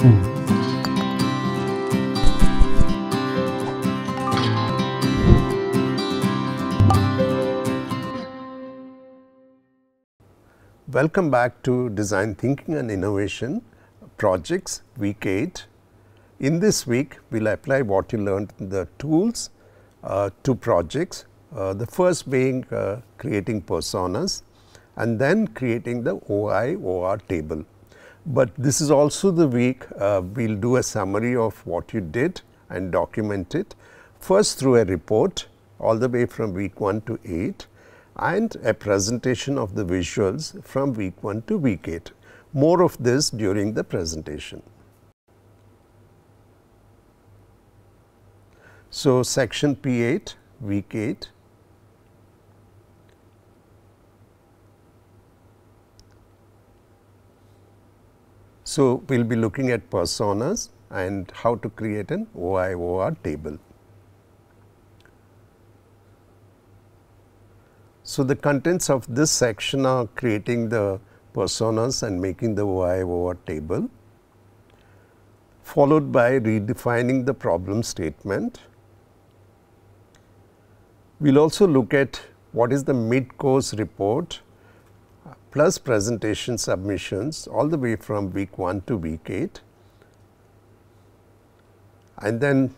Welcome back to Design Thinking and Innovation Projects Week 8. In this week, we will apply what you learned in the tools uh, to projects. Uh, the first being uh, creating personas and then creating the OI OR table. But this is also the week uh, we will do a summary of what you did and document it first through a report all the way from week 1 to 8 and a presentation of the visuals from week 1 to week 8. More of this during the presentation. So, section P8 week 8 So, we will be looking at personas and how to create an OIOR table. So, the contents of this section are creating the personas and making the OIOR table, followed by redefining the problem statement. We will also look at what is the mid course report plus presentation submissions all the way from week 1 to week 8 and then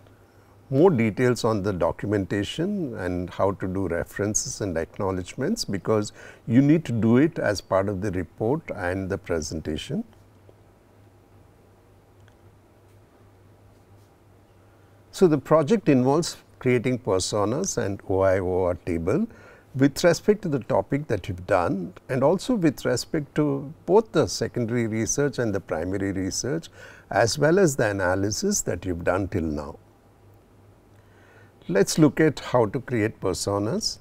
more details on the documentation and how to do references and acknowledgements because you need to do it as part of the report and the presentation. So, the project involves creating personas and OIOR table with respect to the topic that you have done and also with respect to both the secondary research and the primary research as well as the analysis that you have done till now. Let us look at how to create personas,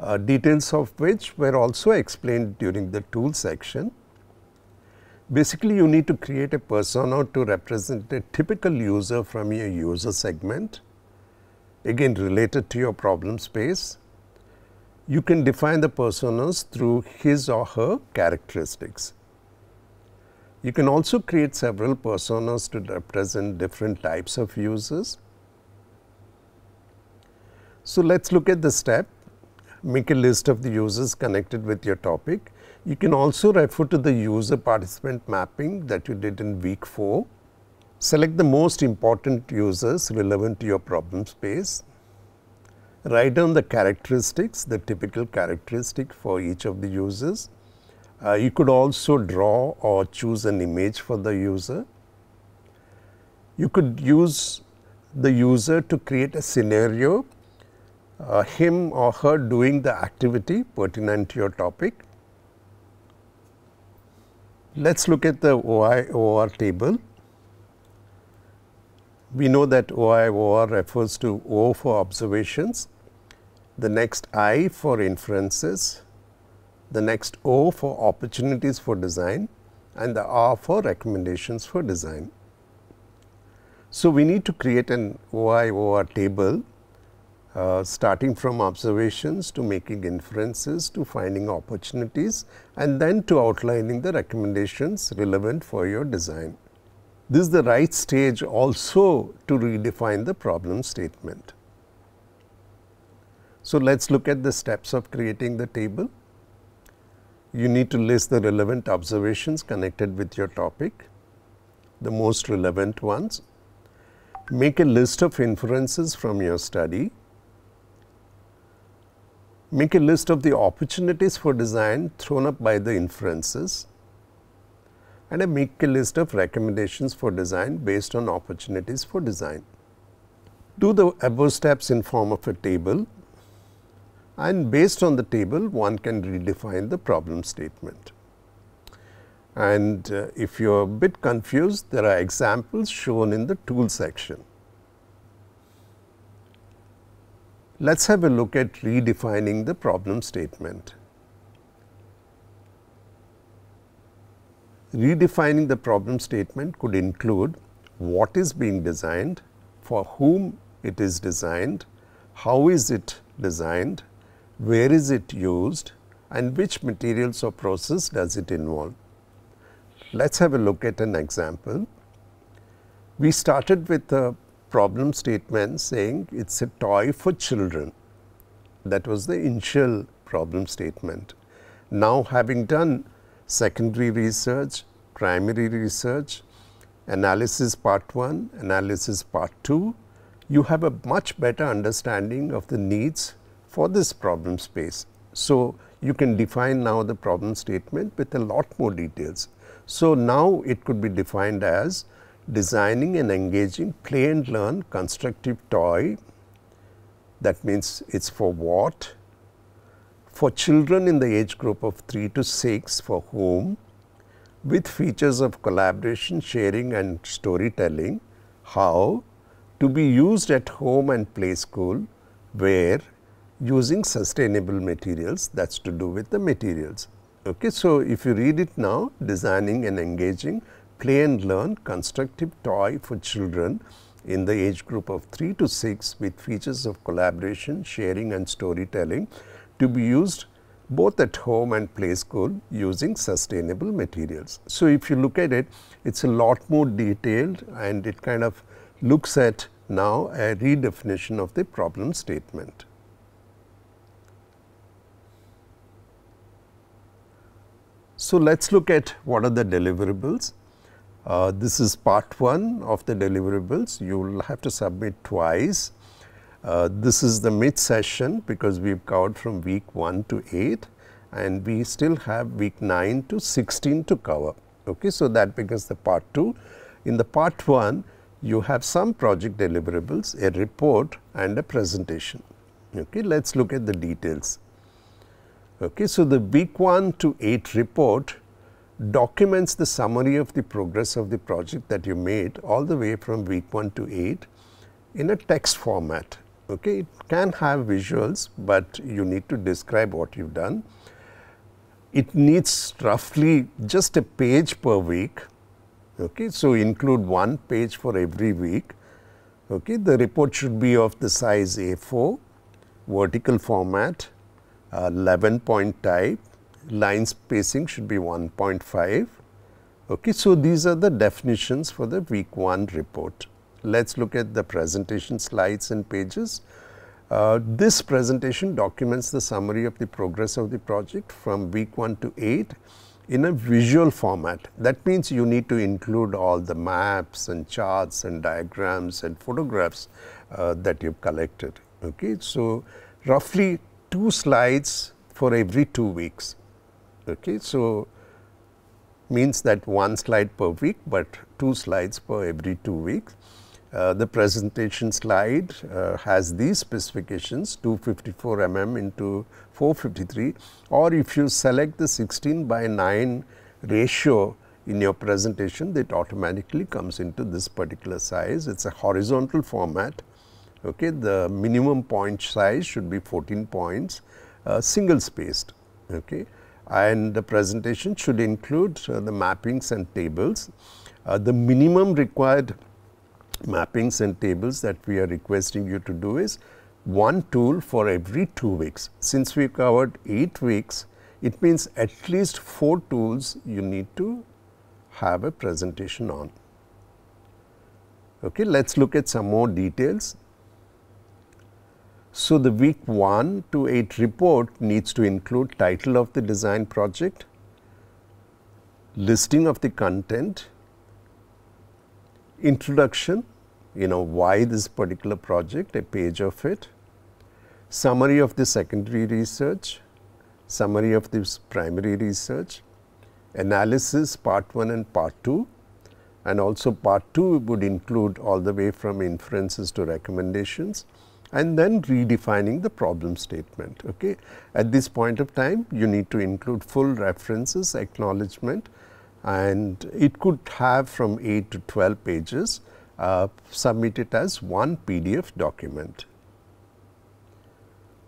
uh, details of which were also explained during the tool section. Basically, you need to create a persona to represent a typical user from your user segment, again related to your problem space. You can define the personas through his or her characteristics. You can also create several personas to represent different types of users so, let us look at the step, make a list of the users connected with your topic. You can also refer to the user participant mapping that you did in week 4. Select the most important users relevant to your problem space. Write down the characteristics, the typical characteristic for each of the users. Uh, you could also draw or choose an image for the user. You could use the user to create a scenario uh, him or her doing the activity pertinent to your topic. Let us look at the OI OR table. We know that OI OR refers to O for observations, the next I for inferences, the next O for opportunities for design and the R for recommendations for design. So, we need to create an OI OR table uh, starting from observations to making inferences to finding opportunities and then to outlining the recommendations relevant for your design. This is the right stage also to redefine the problem statement. So, let us look at the steps of creating the table. You need to list the relevant observations connected with your topic, the most relevant ones. Make a list of inferences from your study make a list of the opportunities for design thrown up by the inferences and I make a list of recommendations for design based on opportunities for design. Do the above steps in form of a table and based on the table one can redefine the problem statement. And uh, if you are a bit confused there are examples shown in the tool section. Let us have a look at redefining the problem statement. Redefining the problem statement could include what is being designed, for whom it is designed, how is it designed, where is it used and which materials or process does it involve. Let us have a look at an example. We started with a problem statement saying it is a toy for children. That was the initial problem statement. Now having done secondary research, primary research, analysis part 1, analysis part 2, you have a much better understanding of the needs for this problem space. So, you can define now the problem statement with a lot more details. So, now it could be defined as designing and engaging play and learn constructive toy that means it is for what? For children in the age group of 3 to 6 for whom with features of collaboration, sharing and storytelling, how to be used at home and play school where using sustainable materials that is to do with the materials. Okay. So, if you read it now designing and engaging play and learn constructive toy for children in the age group of 3 to 6 with features of collaboration, sharing and storytelling to be used both at home and play school using sustainable materials. So, if you look at it, it is a lot more detailed and it kind of looks at now a redefinition of the problem statement. So, let us look at what are the deliverables. Uh, this is part 1 of the deliverables. You will have to submit twice. Uh, this is the mid session because we have covered from week 1 to 8 and we still have week 9 to 16 to cover. Okay. So, that becomes the part 2. In the part 1, you have some project deliverables, a report and a presentation. Okay. Let us look at the details. Okay. So, the week 1 to 8 report documents the summary of the progress of the project that you made all the way from week 1 to 8 in a text format. Okay. It can have visuals, but you need to describe what you have done. It needs roughly just a page per week. Okay. So, include one page for every week. Okay. The report should be of the size A4, vertical format, uh, 11 point type line spacing should be 1.5. Okay. So, these are the definitions for the week 1 report. Let us look at the presentation slides and pages. Uh, this presentation documents the summary of the progress of the project from week 1 to 8 in a visual format. That means you need to include all the maps and charts and diagrams and photographs uh, that you have collected. Okay. So, roughly two slides for every two weeks. Okay. So, means that one slide per week, but two slides per every two weeks. Uh, the presentation slide uh, has these specifications 254 mm into 453 or if you select the 16 by 9 ratio in your presentation that automatically comes into this particular size. It is a horizontal format. Okay. The minimum point size should be 14 points uh, single spaced. Okay and the presentation should include uh, the mappings and tables. Uh, the minimum required mappings and tables that we are requesting you to do is one tool for every two weeks. Since we covered 8 weeks, it means at least 4 tools you need to have a presentation on. Okay, let us look at some more details. So, the week 1 to 8 report needs to include title of the design project, listing of the content, introduction, you know why this particular project, a page of it, summary of the secondary research, summary of this primary research, analysis part 1 and part 2 and also part 2 would include all the way from inferences to recommendations and then redefining the problem statement. Okay. At this point of time, you need to include full references, acknowledgement and it could have from 8 to 12 pages, uh, submit it as one PDF document.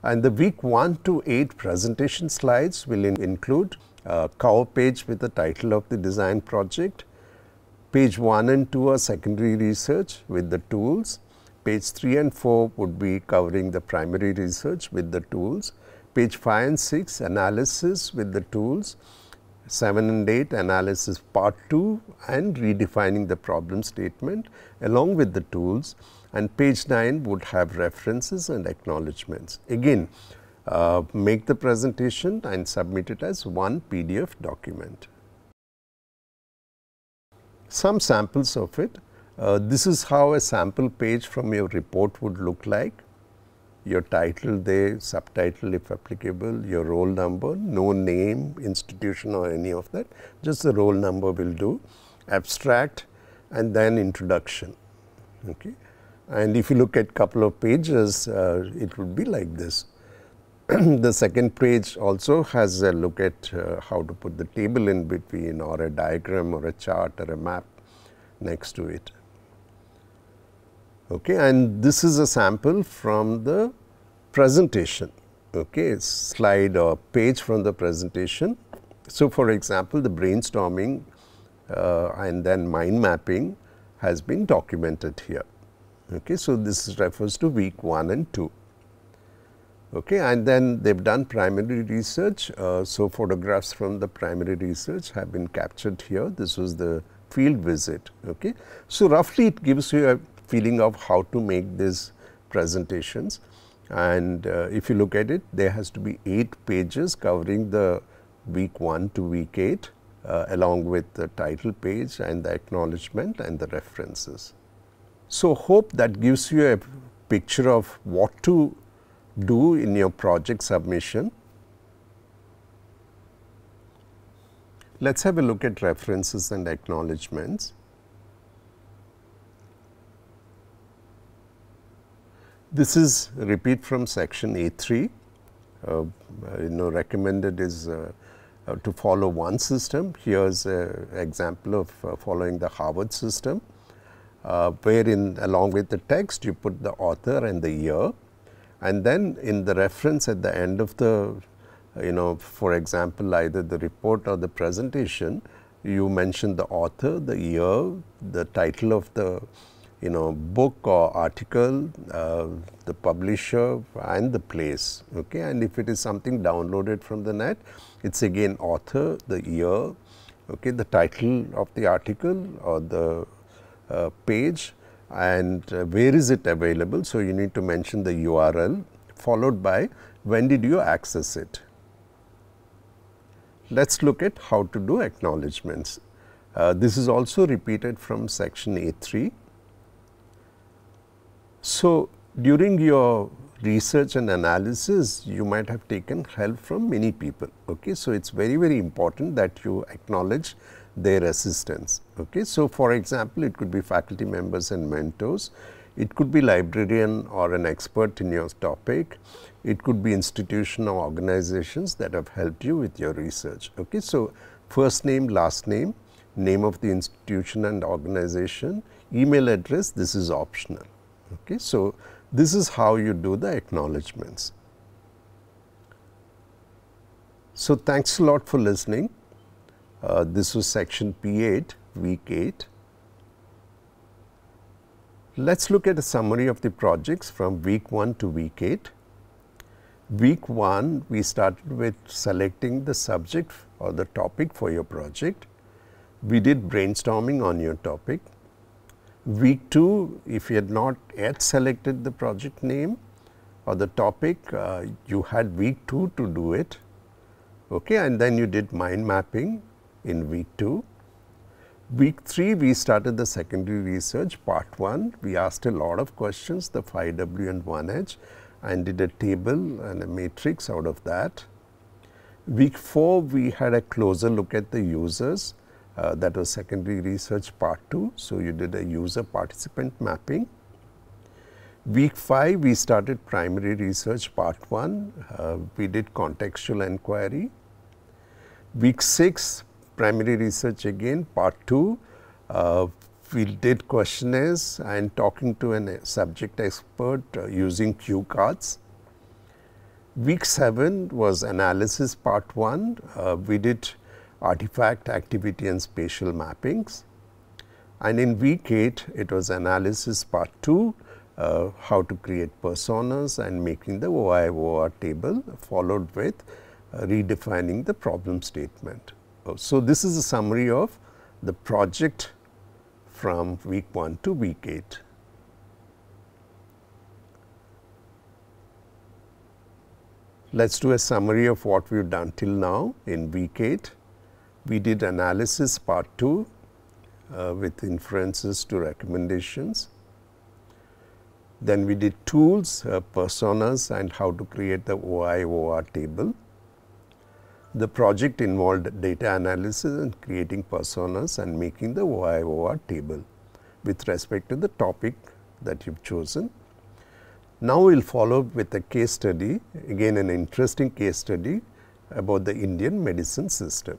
And the week 1 to 8 presentation slides will in include a cover page with the title of the design project, page 1 and 2 are secondary research with the tools, Page 3 and 4 would be covering the primary research with the tools. Page 5 and 6 analysis with the tools. 7 and 8 analysis part 2 and redefining the problem statement along with the tools and page 9 would have references and acknowledgements. Again uh, make the presentation and submit it as one PDF document. Some samples of it. Uh, this is how a sample page from your report would look like your title there, subtitle if applicable, your roll number, no name, institution or any of that, just the roll number will do, abstract and then introduction. Okay. And if you look at couple of pages, uh, it would be like this. the second page also has a look at uh, how to put the table in between or a diagram or a chart or a map next to it. Okay, and this is a sample from the presentation, okay, slide or page from the presentation. So, for example, the brainstorming uh, and then mind mapping has been documented here. Okay, so this refers to week 1 and 2. Okay, and then they have done primary research. Uh, so, photographs from the primary research have been captured here. This was the field visit. Okay. So, roughly it gives you a feeling of how to make these presentations and uh, if you look at it there has to be 8 pages covering the week 1 to week 8 uh, along with the title page and the acknowledgement and the references. So, hope that gives you a picture of what to do in your project submission. Let us have a look at references and acknowledgements. This is repeat from section A3. Uh, you know recommended is uh, uh, to follow one system. Here is an example of uh, following the Harvard system, uh, wherein along with the text you put the author and the year and then in the reference at the end of the you know for example either the report or the presentation you mention the author, the year, the title of the you know book or article, uh, the publisher and the place. Okay? And if it is something downloaded from the net, it is again author, the year, okay, the title of the article or the uh, page and uh, where is it available. So, you need to mention the URL followed by when did you access it. Let us look at how to do acknowledgements. Uh, this is also repeated from section A3 so, during your research and analysis, you might have taken help from many people. Okay? So, it is very, very important that you acknowledge their assistance. Okay? So, for example, it could be faculty members and mentors, it could be librarian or an expert in your topic, it could be institution or organizations that have helped you with your research. Okay? So, first name, last name, name of the institution and organization, email address, this is optional. Okay. So, this is how you do the acknowledgements. So, thanks a lot for listening. Uh, this was section P8, week 8. Let us look at a summary of the projects from week 1 to week 8. Week 1, we started with selecting the subject or the topic for your project. We did brainstorming on your topic. Week 2, if you had not yet selected the project name or the topic, uh, you had week 2 to do it okay, and then you did mind mapping in week 2. Week 3, we started the secondary research part 1. We asked a lot of questions, the 5W and 1H and did a table and a matrix out of that. Week 4, we had a closer look at the users uh, that was secondary research part 2. So, you did a user participant mapping. Week 5 we started primary research part 1, uh, we did contextual inquiry. Week 6 primary research again part 2, uh, we did questionnaires and talking to a subject expert uh, using cue cards. Week 7 was analysis part 1, uh, we did artifact activity and spatial mappings. And in week 8, it was analysis part 2, uh, how to create personas and making the OI OR table followed with uh, redefining the problem statement. So, this is a summary of the project from week 1 to week 8. Let us do a summary of what we have done till now in week 8. We did analysis part 2 uh, with inferences to recommendations. Then we did tools, uh, personas and how to create the OI OR table. The project involved data analysis and creating personas and making the OI OR table with respect to the topic that you have chosen. Now, we will follow up with a case study, again an interesting case study about the Indian medicine system.